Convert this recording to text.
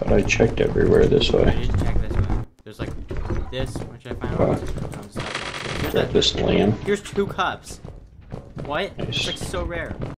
Thought I checked everywhere this I way. didn't check this way. There's like this, which I found. Wow. Um, this lamb. here's two cups. What? Nice. It's like so rare.